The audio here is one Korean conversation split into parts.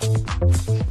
Thank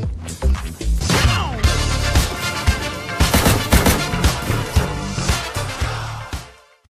Peace.